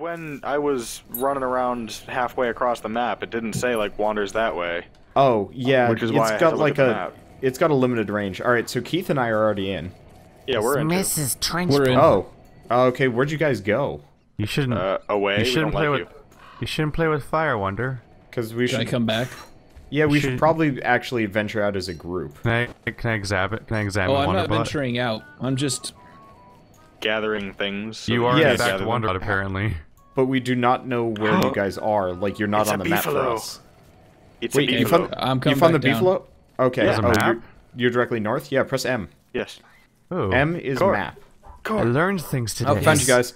when I was running around halfway across the map, it didn't say like wanders that way. Oh yeah, Which is it's why I had got like a it's got a limited range. All right, so Keith and I are already in. Yeah, we're in. Mrs. Trench. We're in. Oh, okay. Where'd you guys go? You shouldn't. uh, away. you shouldn't play like with. You. shouldn't play with fire, Wander. Because we Should I come back? Yeah, we should should- probably actually venture out as a group. Can I? Can I examine? Can I examine Oh, I'm Wonder not venturing out. I'm just. Gathering things. so You are Yes. in can fact gather them. Wander apparently. But we do not know where you guys are. Like you're not It's on the map for us. It's Wait, a you beefalo. found I'm you found the down. beefalo? Okay. There's a oh. You're, you're directly north. Yeah, press M. Yes. Oh. M is Cool. map. I learned things today. Oh, found you guys.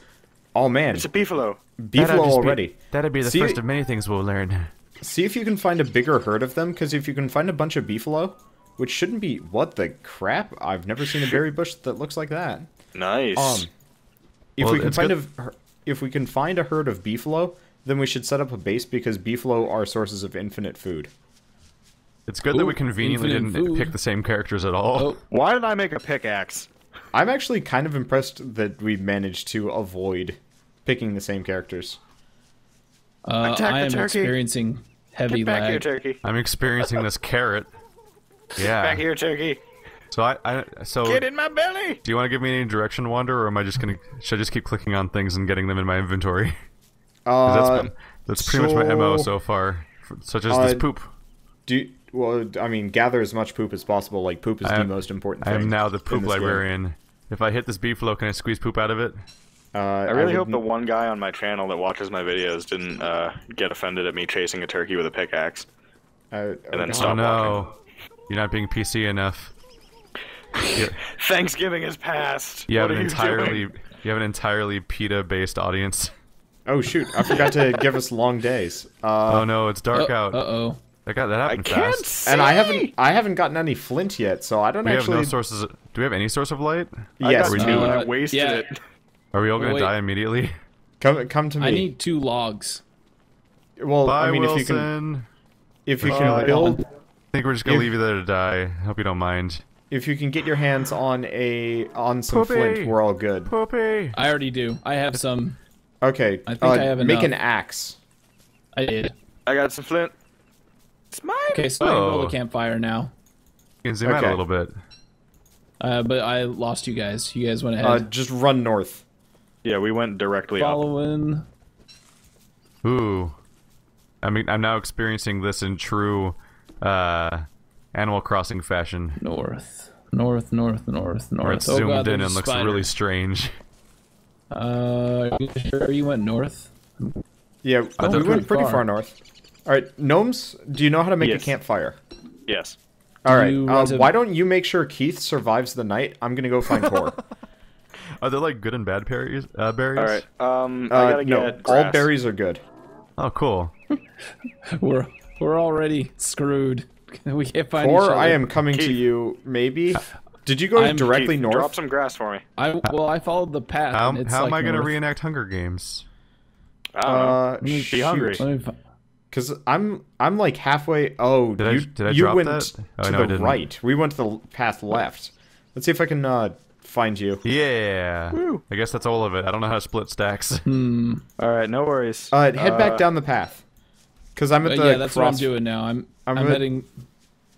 Oh man, It's a beefalo. That'd beefalo be- already. that'd be the See- first of many things we'll learn. See if you can find a bigger herd of them, because if you can find a bunch of beefalo, which shouldn't be what the crap. I've never seen a berry bush that looks like that. Nice. Um, if Well, we can find good- a if we can find a herd of beefalo, then we should set up a base because beefalo are sources of infinite food. It's good that we conveniently didn't food. pick the same characters at all. Oh, Why did I make a pickaxe? I'm actually kind of impressed that we managed to avoid picking the same characters. uh, Attack I am turkey. experiencing heavy Get back lag. here, turkey. I'm experiencing this carrot. Yeah. Back here, turkey. So I, I so Get in my belly. do you want to give me any direction, Wander, or am I just gonna should I just keep clicking on things and getting them in my inventory? Uh, that's been, that's pretty much my mo so- so far, such as Uh, this poop. do well. I mean, gather as much poop as possible. Like poop is I the am- most important thing. I am now the poop this game. librarian. If I hit this beefalo, can I squeeze poop out of it? Uh, I really hope the one guy on my channel that watches my videos didn't uh, get offended at me chasing a turkey with a pickaxe. uh, and then okay. stop oh no, you're not being PC enough. You, Thanksgiving has passed. you have What an are you entirely doing? you have an entirely PETA-based audience. Oh shoot! I forgot to give us long days. Uh, oh no, it's dark Uh out. oh. That got that I happened can't fast. see. and I haven't I haven't gotten any flint yet, so I don't We have actually. no sources. Do we have any source of light? I yes, got we two do. and I Uh, wasted yeah. it. Are we all gonna Wait. die immediately? come come to me. I need two logs. well, Bye, I mean, Wilson. if you can if you Bye. can build I think we're just gonna If- leave you there to die. I hope you don't mind. If you can get your hands on a on some Poopy. flint, we're all good. Poopy. I already do. I have some. Okay, I think uh, I have make an axe. I did. I got some flint. It's mine. Okay, so I can build Oh. a campfire now. You can zoom out a little bit. Uh, but I lost you guys. You guys went Uh, ahead. just run north. Yeah, we went directly up. Following. Ooh. I mean, I'm now experiencing this in true uh, Animal Crossing fashion, North. North, north, north, north. where it's oh zoomed god, in and looks spider. really strange. Uh, are you sure you went north? Yeah, I we went pretty far. far north. All right, gnomes. Do you know how to make Yes. a campfire? Yes. All right. you Uh, to- why don't you make sure Keith survives the night? I'm gonna go find Tor. Are there like good and bad berries? Uh, berries? All right. Um, I Uh, gotta no, get all berries are good. Oh, cool. We're we're already screwed. We can't find each Or other. I am coming to you. Maybe. Did you go I'm- directly Keith, north? Drop some grass for me. I well, I followed the path. How, it's how like am I gonna reenact Hunger Games? I don't. Uh, me be hungry. Let me fi- Because I'm I'm like halfway. Oh, Did I- you did I you drop went that? Oh, to no, I the didn't. right. We went to the path left. Let's see if I can uh, find you. Yeah. Woo. I guess that's all of it. I don't know how to split stacks. Hmm. All right, no worries. Uh, head back down the path. Because I'm at Uh, the yeah, that's what I'm doing now. I'm I'm I'm, gonna- heading.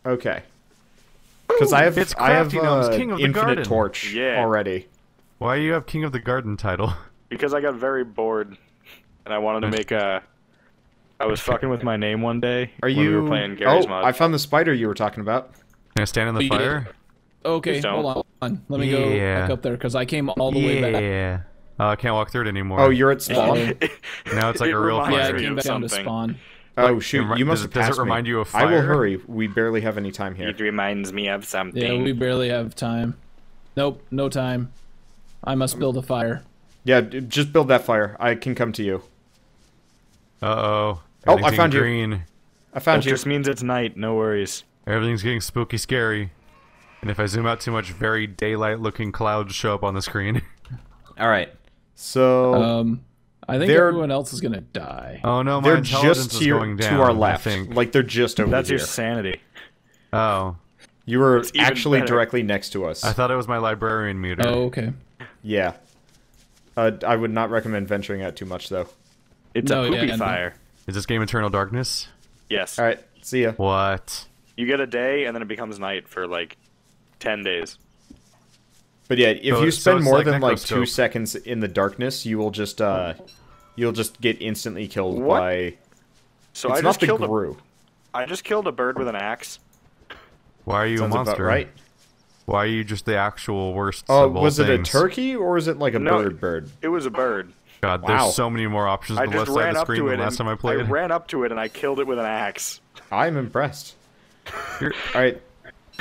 Okay. Because I have It's I have Crafty Gnomes, uh, King of the infinite Garden. torch Yeah. already. Why do you have King of the Garden title? because I got very bored, and I wanted to make a. I was fucking with my name one day Are when you? we were playing Garry's oh, mod. I found the spider you were talking about. Can I stand in the you did? fire? Okay, hold on. Let me go back up there because I came all the way back. Yeah. Oh, I can't walk through it anymore. Oh, you're at spawn. Uh-oh. Now it's like It a real reminds Yeah, I fire. me came back down to something. Spawn. oh Like, shoot! it- You does must have it- does it passed me. remind you of fire? I will hurry. We barely have any time here. It reminds me of something. Yeah, we barely have time. Nope, no time. I must build a fire. Yeah, just build that fire. I can come to you. Uh oh. Oh, I found you. green. I That found you. just means it's night. No worries. Everything's getting spooky scary. And if I zoom out too much, very daylight looking clouds show up on the screen. All right. So Um, I think They're- everyone else is gonna die. oh no, my they're intelligence just is here going down. to our left. Like they're just over That's here. your sanity. Oh. You were even actually better. directly next to us. I thought it was my librarian meter. Oh, okay. yeah. Uh, I would not recommend venturing out too much, though. It's No, a yeah, poopy no. fire. Is this game Eternal Darkness? Yes. All right, see ya. What? You get a day, and then it becomes night for like ten days. But yeah, if So- you spend it's more like than like two seconds in the darkness, you will just uh, you'll just get instantly killed What? by. So it's I not just the killed a, Grue. I just killed a bird with an axe. Why are you Sounds a about monster? right. Why are you just the actual worst Oh, of all was it a turkey or is it like a No. bird? Bird. It was a bird. God, Wow. there's so many more options I on the just left side ran of the up screen to it. than last time I played. I ran up to it and I killed it with an axe. I'm impressed. You're- All right.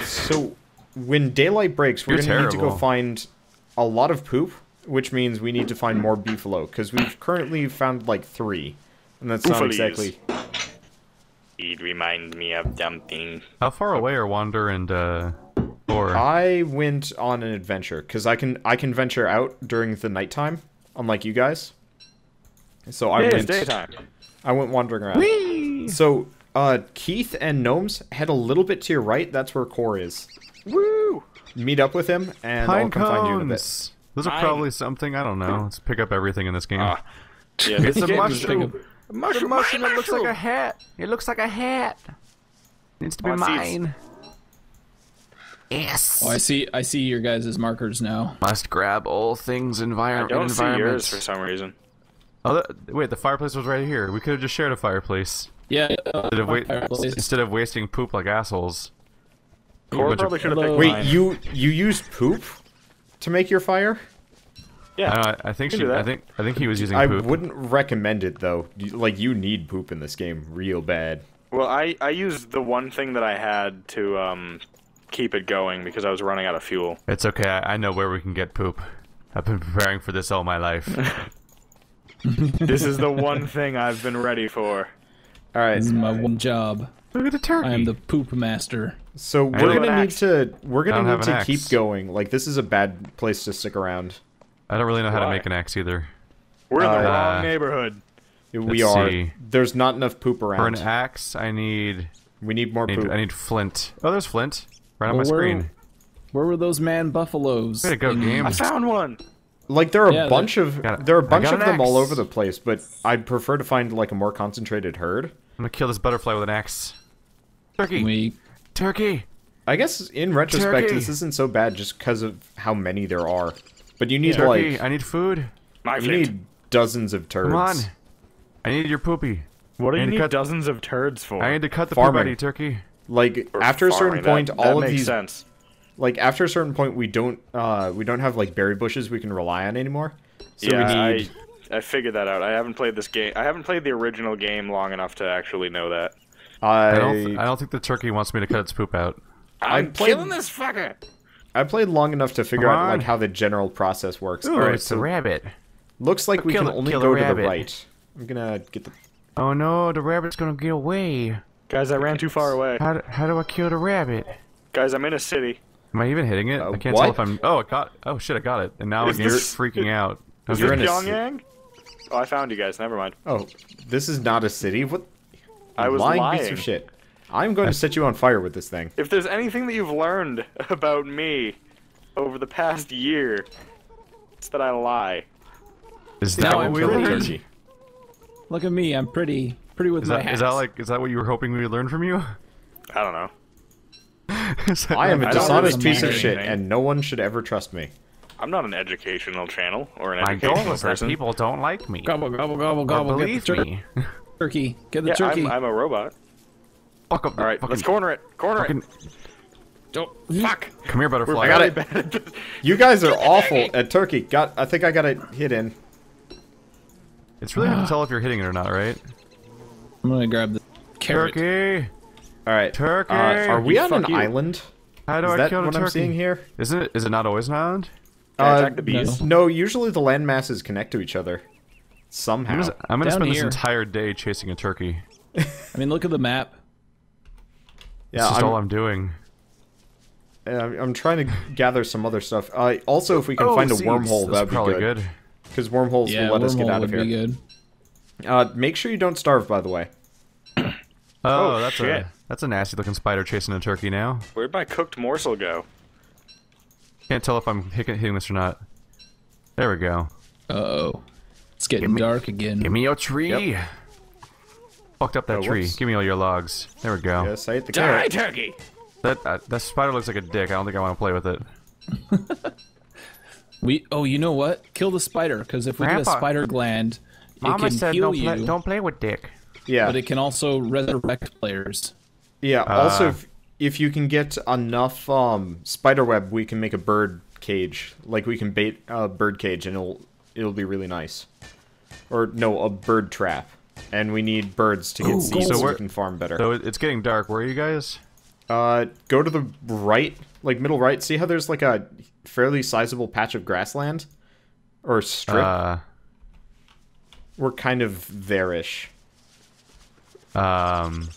So when daylight breaks, we're gonna need to go find a lot of poop, which means we need to find more beefalo because we've currently found like three, and that's not Boofalies. exactly. It reminds me of something. How far away are Wander and uh, or I went on an adventure because I can I can venture out during the nighttime, unlike you guys. So I Yeah, it's daytime. I went wandering around. So uh, Keith and Gnomes head a little bit to your right. That's where Core is. Woo! Meet up with him, and I'll pine come find you in a bit. Those are Mine. probably something I don't know. Let's pick up everything in this game. Ah, Yeah, it's a game is- mushroom. Mushroom, mushroom that looks like a hat. It looks like a hat. It Needs to be I want seeds. mine. Yes. Oh, I see. I see your guys' markers now. Must grab all things I don't see environment. yours for some reason. Oh, that, wait, the fireplace was right here. We could have just shared a fireplace Yeah. uh, instead of, wait, fireplace. instead of wasting poop like assholes. Core bunch of- probably should have picked Wait, mine. you you used poop to make your fire? Yeah. I, I think she. I think. I think he was using I poop. wouldn't recommend it though. Like you need poop in this game real bad. Well, I I used the one thing that I had to um keep it going because I was running out of fuel. It's okay. I, I know where we can get poop. I've been preparing for this all my life. this is the one thing I've been ready for. All right. This is my one job. Look at the turkey. I am the poop master. So I we're gonna need axe. to we're gonna need to axe. keep going. Like this is a bad place to stick around. I don't really know how to make an axe either. We're in the Uh, wrong neighborhood. We are. see. There's not enough poop around. For an axe, I need. we need more I need, poop. I need flint. Oh, there's flint. Right on my where- screen. Where were those man buffaloes? Way to go, game. I found one. Like there are Yeah, a bunch of Got there are a I bunch of an them all over the place, but I'd prefer to find like a more concentrated herd. I'm gonna kill this butterfly with an axe. Turkey. We Turkey. I guess in retrospect, Turkey. this isn't so bad just because of how many there are. But you need Turkey. like I need food. My you flint. need dozens of turds. Come on. I need your poopy. What do you need cut- dozens of turds for? I need to cut the poop out of you, turkey. Like For after a certain farming, that- point, that all of makes these sense. like after a certain point, we don't uh we don't have like berry bushes we can rely on anymore. So yeah, we need I, I figured that out. I haven't played this game. I haven't played the original game long enough to actually know that. I I don't. Th- I don't think the turkey wants me to cut its poop out. I'm played- killing this fucker. I played long enough to figure Come out on. like how the general process works. Ooh, All right, it's so a rabbit. looks like we Kill can the- only kill the go to the rabbit. right. I'm gonna get the Oh no, the rabbit's gonna get away. Guys, I ran too far away. How do, how do I kill the rabbit? Guys, I'm in a city. Am I even hitting it? Uh, I can't what? tell if I'm. Oh, it got. Oh shit, I got it. And now Is I'm this- freaking out. Is You're this in a ci- Pyongyang? Oh, I found you guys. Never mind. Oh, this is not a city. What? I was lying, lying. piece of shit. I'm going to set you on fire with this thing. If there's anything that you've learned about me over the past year, it's that I lie. Is that what we Kill the learned? look at me. I'm pretty, pretty with Is my that, hats. is that like is that what you were hoping we would learn from you? I don't know. I am a dishonest piece of shit, anything. and no one should ever trust me. I'm not an educational channel or an My educational goal is that person. people don't like me. Gobble gobble gobble Or gobble. Get the tur- me. turkey. Get the yeah, turkey. I'm, I'm a robot. Fuck up. All right, fucking, let's corner it. Corner fucking, it. Don't fuck. come here, butterfly. I got Really it. bad at this. You guys are awful at turkey. Got. I think I got it hit in. It's really hard to tell if you're hitting it or not, right? I'm gonna grab the carrot. Turkey. All right. Turkey! Uh, are we on an you. island? How do Is I that kill the what turkey? I'm seeing here? Isn't it? Is it not always an island? Can I Uh, attack the bees? No, usually the land masses connect to each other. Somehow. I'm gonna, I'm gonna Down spend this entire day chasing a turkey. I mean, look at the map. Yeah, That's just I'm, all I'm doing. I'm, I'm trying to gather some other stuff. Uh, also, if we can Oh, find a seeds. wormhole, that'd be probably good. good. Because wormholes Yeah, will let us get out of would here. be good. Uh, make sure you don't starve, by the way. Oh, Oh, that's shit. a that's a nasty looking spider chasing a turkey now. Where'd my cooked morsel go? Can't tell if I'm hitting, hitting this or not. There we go. Uh oh. It's getting me- dark again. Give me your tree. Fucked up that Oh, tree. whoops. Give me all your logs. There we go. Yes, I ate the Die, carrot. turkey! That uh, that spider looks like a dick. I don't think I want to play with it. We oh, you know what? Kill the spider because if we get a spider gland, it can heal don't you, play with dick. Yeah. but it can also resurrect players. Yeah. also, Uh, if, you can get enough um, spider web, we can make a bird cage. Like we can bait a bird cage, and it'll it'll be really nice. Or no, a bird trap. And we need birds to get Ooh, seeds so So we can farm better. So it's getting dark. Where are you guys? Uh, go to the right, like middle right. See how there's like a fairly sizable patch of grassland or strip. Uh, We're kind of there-ish. um,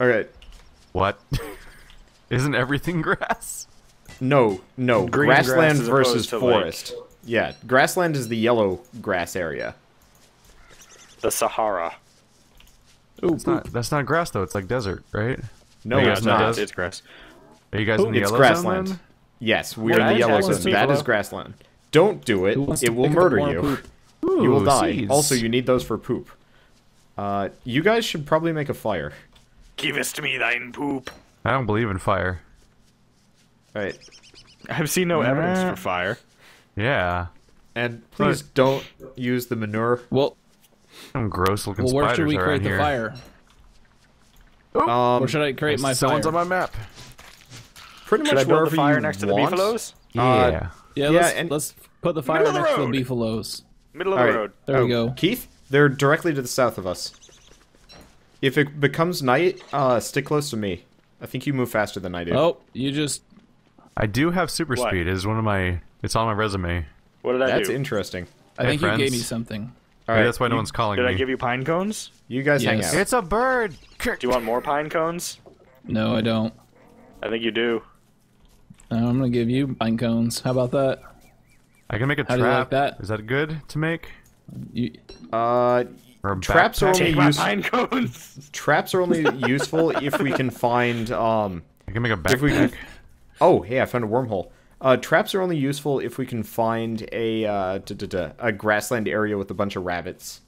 All right. What? Isn't everything grass? No, no. Green grassland as versus opposed to, like- forest. Yeah, grassland is the yellow grass area. The Sahara. Ooh, It's not. That's not grass though. It's like desert, right? No, Yeah, it's it's not. not. It's grass. Are you guys in the It's yellow grassland. zone? Yes, we're Can in the yellow attack zone. some That people? is grassland. Don't do it. It will murder you. poop? Then? You will die. seeds. Also, you need those for poop. Uh, you guys should probably make a fire. Givest me thine poop. I don't believe in fire. All right. I've seen no evidence for fire. Yeah. And please don't use the manure. well, Some gross looking well, where spiders should we create the here. fire? Um, Where should I create my Someone's fire? on my map. pretty Should much I build wherever the fire you next to the want. beefaloes? Yeah. Uh, Yeah, Yeah, let's, and- let's put the fire Middle the next to the beefaloes. Middle of All the right. road. There we Oh, go. Keith, they're directly to the south of us. If it becomes night, uh, stick close to me. I think you move faster than I do. Oh, you just I do have super What? speed. It's one of my. It's on my resume. What did I That's do? interesting. I Hey, think you gave me something. All Maybe right, that's why no one's calling Did me. I give you pine cones? you guys hang out. It's a bird. Do you want more pine cones? No, I don't. I think you do. I'm gonna give you pine cones. How about that? I can make a How trap. do you like that? Is that good to make? You, Uh, Or Traps are only Take my use- pine cones. traps are only useful if we can find um. I can make a If we backpack. can. Oh, hey, I found a wormhole. Uh, traps are only useful if we can find a uh, duh, duh, duh, a grassland area with a bunch of rabbits.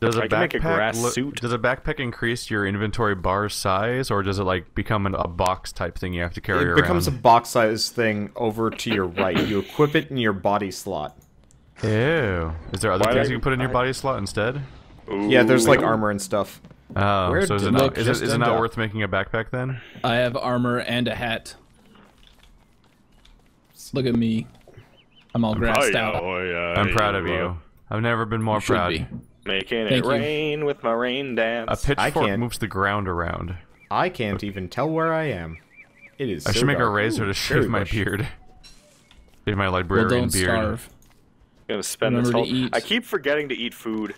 Does a I can make a backpack grass look- suit. Does a backpack increase your inventory bar size, or does it like become an, a box type thing you have to carry It around? becomes a box size thing over to your right. You equip it in your body slot. Ew. Is there other Why things you can put in your body slot instead? Yeah, there's like armor and stuff. Oh, Where so is did it, that not, is, it, it not worth making a backpack then? I have armor and a hat. Look at me. I'm all grassed out. I'm proud of you. I've never been more proud. be. Making Thank it you. rain with my rain dance. A pitchfork can't. moves the ground around. I can't even tell where I am. It is. I so should make a razor Ooh, to shave my beard. Shave my Well, librarian don't beard. starve. Gonna spend this whole. to eat. I keep forgetting to eat food.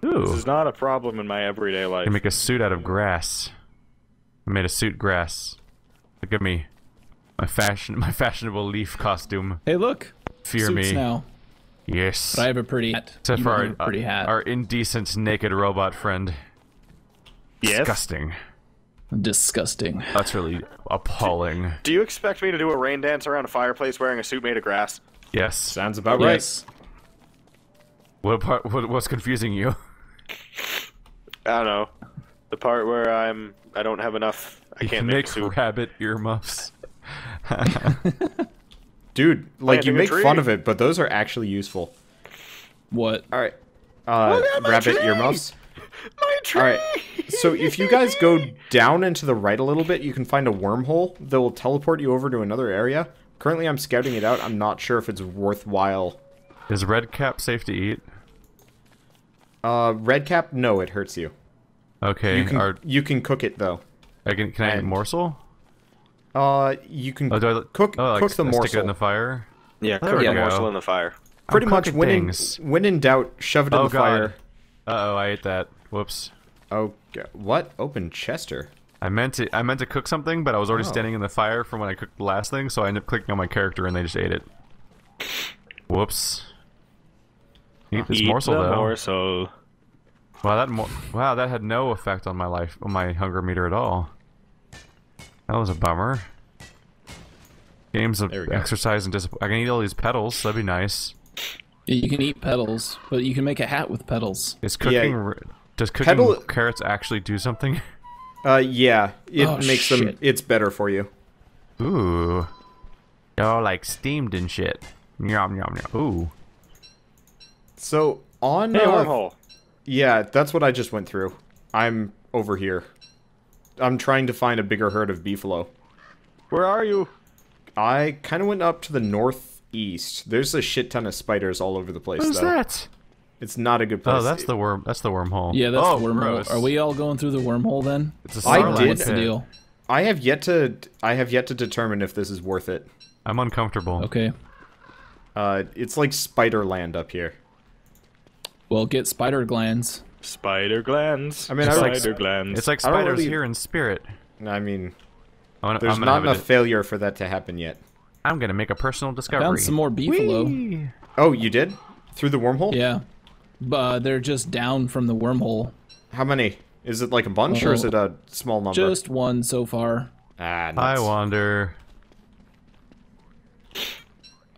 This is not a problem in my everyday I life. can make a suit out of grass. I made a suit grass. Look at me. My fashion my fashionable leaf costume. Hey, look. Fear Suits me. now. Yes. But I have a pretty hat. Except You for our, have a pretty uh, hat. our indecent naked robot friend. Yes? Disgusting. Disgusting. Utterly appalling. Do you expect me to do a rain dance around a fireplace wearing a suit made of grass? Yes. Sounds about right. What part? What, what's confusing you? I don't know. The part where I'm. I don't have enough. I You can't make, make a suit. rabbit earmuffs. Dude, like you make fun of it, but those are actually useful. What? All right. Uh, at rabbit tree! earmuffs. My tree! All right. So if you guys go down into the right a little bit, you can find a wormhole that will teleport you over to another area. Currently, I'm scouting it out. I'm not sure if it's worthwhile. Is red cap safe to eat? Uh, red cap, no, it hurts you. Okay. You can Are, you can cook it though. I can, can I eat and- morsel? Uh, you can Oh, do I cook oh, like, cook the stick morsel. it in the fire? yeah, There cook we the go. morsel in the fire. Pretty I'm much cooking when in, when in doubt, shove it in Oh, the fire. God. Uh oh, I ate that. Whoops. Oh, what? Open Chester. I meant to I meant to cook something, but I was already Oh. standing in the fire from when I cooked the last thing, so I ended up clicking on my character and they just ate it. Whoops. Eat this Eat morsel the though. morsel. Wow, that mo- wow, that had no effect on my life, on my hunger meter at all. That was a bummer. Games of There we go. exercise and discipline. I can eat all these petals. That'd be nice. Yeah, You can eat petals, but you can make a hat with petals. Is cooking? r does cooking Petal- carrots actually do something? Uh, yeah, it Oh, makes them. It's better for you. Ooh. Oh, like steamed and shit. Yum yum yum. Ooh. So on. Hey, uh, wormhole. Yeah, that's what I just went through. I'm over here. I'm trying to find a bigger herd of beefalo. Where are you? I kind of went up to the northeast. There's a shit ton of spiders all over the place, What's though. that? It's not a good place. Oh, that's the worm. That's the wormhole. Yeah, that's oh, the wormhole. gross. Are we all going through the wormhole then? It's a I did- What's the deal? I have yet to. I have yet to determine if this is worth it. I'm uncomfortable. Okay. Uh, it's like Spiderland up here. Well, get spider glands. Spider glands. I mean, it's I spider don't- glands. It's like I don't spiders really- here in spirit. I mean, I'm gonna, there's I'm not enough A, failure for that to happen yet. I'm gonna make a personal discovery. Found some more beefalo. Whee! Oh, you did through the wormhole? Yeah. But they're just down from the wormhole. How many? Is it like a bunch or is Oh. it a small number? Just one so far. ah, I nuts. wander.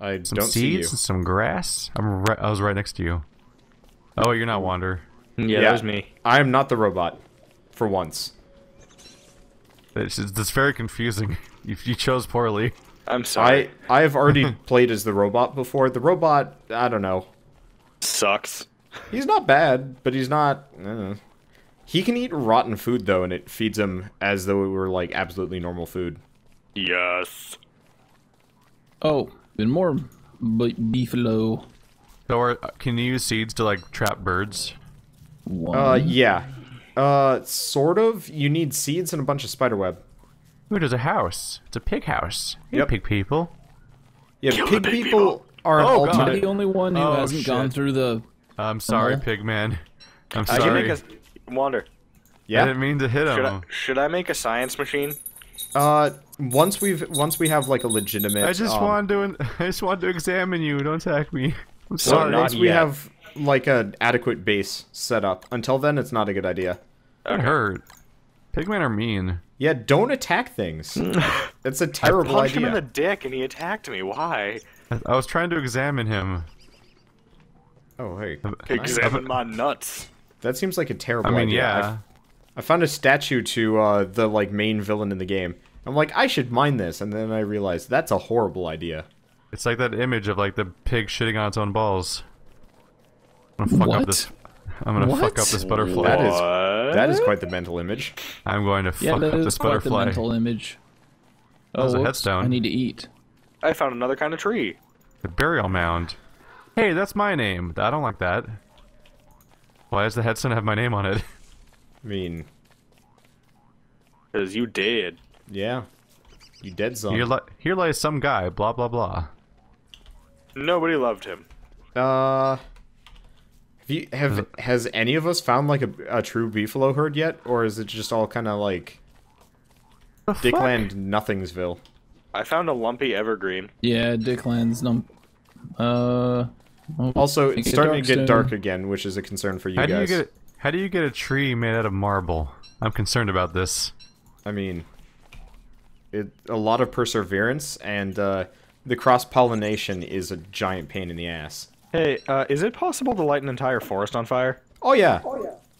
I Some don't see seeds, you. and some grass. I'm right. I was right next to you. Oh, you're not wander. yeah, Yeah. that was me. I am not the robot, for once. It's, it's, it's very confusing. You, you chose poorly. I'm sorry. I I have already played as the robot before. The robot, I don't know. Sucks. He's not bad, but he's not. Uh, he can eat rotten food though, and it feeds him as though it were like absolutely normal food. Yes. Oh, even more be- beefalo. So, are, can you use seeds to like trap birds? One. Uh, yeah. Uh, sort of. You need seeds and a bunch of spider web. Ooh, there's a house. It's a pig house. Hey, Yep. pig people. Yeah, pig pig people, people. are an Oh, God. Am I ultimate. the only one who Oh, hasn't gone through the? I'm sorry, Uh-huh. pig man. I'm Did you sorry. make a wander? I didn't mean to hit Should I, him. should I make a science machine? Uh, once we've once we have like a legitimate. I just um, wanted to. I just wanted to examine you. Don't attack me. I'm Well, sorry. not once we yet. have like an adequate base set up. Until then, it's not a good idea. That hurt. Pigmen are mean. Yeah, don't attack things. It's a terrible I punched idea. him in the dick and he attacked me. Why? I, I was trying to examine him. Oh, hey. Examine my nuts. That seems like a terrible I mean, idea. yeah. I, I found a statue to uh, the like main villain in the game. I'm like, I should mine this, and then I realized that's a horrible idea. It's like that image of like the pig shitting on its own balls. I'm gonna fuck What? up this. I'm gonna fuck up this butterfly. That is What? that is quite the mental image. I'm going to Yeah, fuck that up is that is quite the mental image. That's oh, a whoops, headstone. I need to eat. I found another kind of tree. The burial mound. Hey, that's my name. I don't like that. Why does the headstone have my name on it? I mean, Because you did. yeah, you dead son. Here, li- here lies some guy. Blah blah blah. Nobody loved him. Uh, have you have has any of us found like a, a true beefalo herd yet, or is it just all kind of like The fuck? Dickland Nothingsville? I found a lumpy evergreen. Yeah, Dickland's num. Uh. Oh, Also, it's starting to get soon. dark again, which is a concern for you How do you guys. get? How do you get a tree made out of marble? I'm concerned about this. I mean, it a lot of perseverance, and uh, the cross pollination is a giant pain in the ass. Hey, uh, is it possible to light an entire forest on fire? Oh yeah,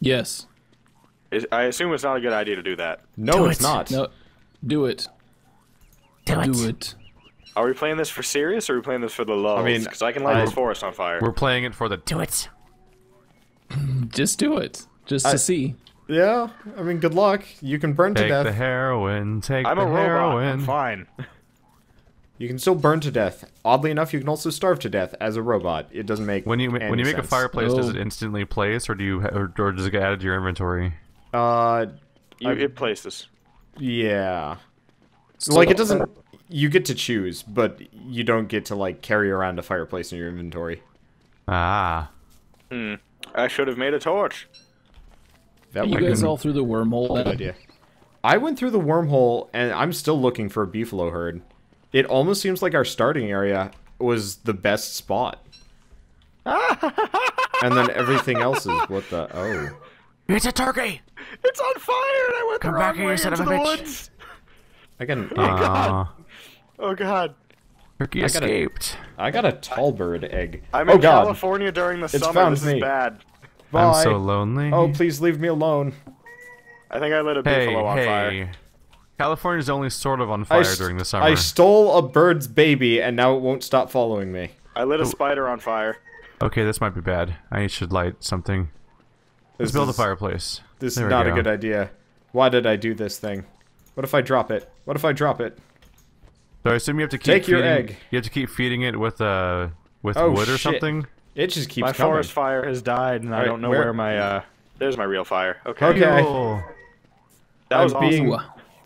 Yes. Is, I assume it's not a good idea to do that. no, Do it's it. not. No. Do it. Do Do it. Are we playing this for serious or are we playing this for the lulz? I mean, because I can light I- this forest on fire. We're playing it for the do it. Just do it. Just I- to see. Yeah, I mean, good luck. You can burn to death. Take death. the heroin. Take I'm the a robot. heroin. I'm fine. You can still burn to death. Oddly enough, you can also starve to death as a robot. It doesn't make When you any when you make a sense. fireplace, does Oh. it instantly place, or do you, or, or does it get added to your inventory? Uh, You, I'm- it places. yeah. So- like it doesn't. You get to choose, but you don't get to like carry around a fireplace in your inventory. Ah, Hmm. I should have made a torch. That You guys all through the wormhole. good then? idea. I went through the wormhole, and I'm still looking for a beefalo herd. It almost seems like our starting area was the best spot. and then everything else is what the oh. it's a turkey. It's on fire and I went Come the back wrong here, way son into of the a bitch. woods. I can Aw. Oh god. Turkey I gotta- escaped. I got a tall bird egg. I'm oh in god. California during the summer. found This me. is bad. Bye. I'm so lonely. oh, please leave me alone. I think I lit a hey, buffalo on hey. fire. California's only sort of on fire st- during the summer. I stole a bird's baby and now it won't stop following me. I lit a spider on fire. okay, this might be bad. I should light something. Let's This build a fireplace. This There is we not a good idea. Why did I do this thing? What if I drop it? What if I drop it? So I assume you have to keep Take your feeding, egg. You have to keep feeding it with uh with Oh, wood or shit. something. It just keeps My coming. forest fire has died, and I don't know where- where, my uh. There's my real fire. Okay. Okay. Cool. That was I'm awesome. being, Ooh,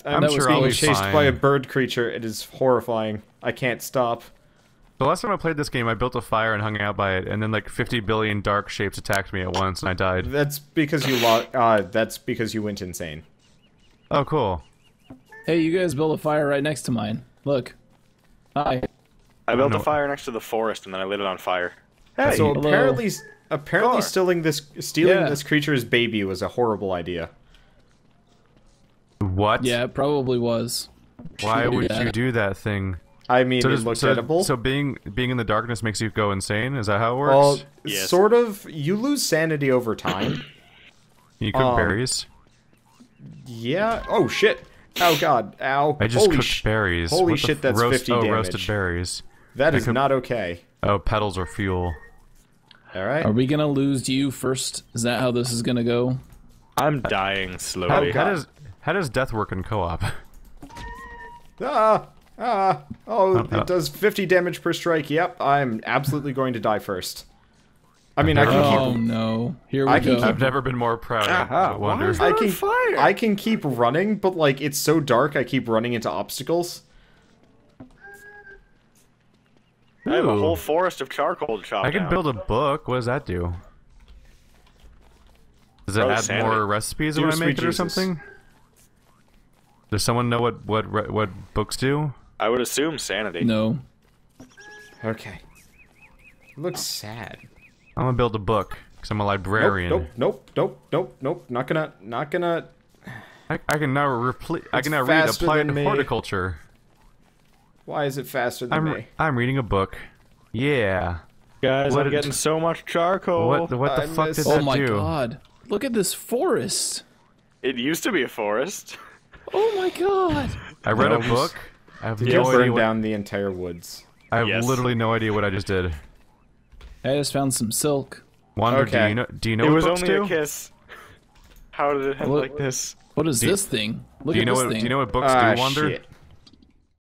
I'm That was being cool. chased Fine. by a bird creature. It is horrifying. I can't stop. The last time I played this game, I built a fire and hung out by it, and then like 50 billion dark shapes attacked me at once, and I died. That's because you lo- uh, that's because you went insane. Oh, cool. Hey, you guys built a fire right next to mine. Look. Hi. I built No. a fire next to the forest, and then I lit it on fire. Hey. so Hello. apparently, apparently Car. stealing this stealing Yeah. this creature's baby was a horrible idea. What? Yeah, it probably was. Why would Yeah. you do that thing? I mean, So, it does- so, edible. so being being in the darkness makes you go insane? Is that how it works? well, Yes. sort of. You lose sanity over time. you cook um, berries. yeah. Oh shit. Oh god. Ow. I just Holy cooked sh- berries. holy What shit, f- that's roast, 50 oh, damage. roasted berries. That is cook- not okay. Oh, petals are fuel. All right. Are we gonna lose you first? Is that how this is gonna go? I'm dying slowly. how does how does death work in co-op? Ah. Ah. Oh, uh. it does 50 damage per strike. Yep. I'm absolutely going to die first. I mean, I can keep Oh no. Here we I can go. keep- I've never been more proud. Aha, I wonder. why I is can fire? I can keep running, but like it's so dark, I keep running into obstacles. I have a whole forest of charcoal to chop I can down. build a book. What does that do? Does it Oh, add sanity. more recipes Dear when I make it or Jesus. something? Does someone know what what what books do? I would assume sanity. No. Okay. It looks sad. I'm gonna build a book because I'm a librarian. nope, nope, nope, nope, nope. Not gonna, not gonna. I, I can now repli- I can now read faster applied than horticulture. Why is it faster than I'm me? I'm reading a book. Yeah. Guys, What I'm getting so much charcoal. What the, what the I fuck miss- did Oh that my do? god. Look at this forest. It used to be a forest. Oh my god. I read a book. I have Did no you idea burn what, down the entire woods? I have Yes. literally no idea what I just did. I just found some silk. Wander, do you know do you know it what was books only do? a kiss. How did it end What- like this? What is Do you- this thing? Look do you at know this what thing. do you know what books Ah, do, Wander? shit.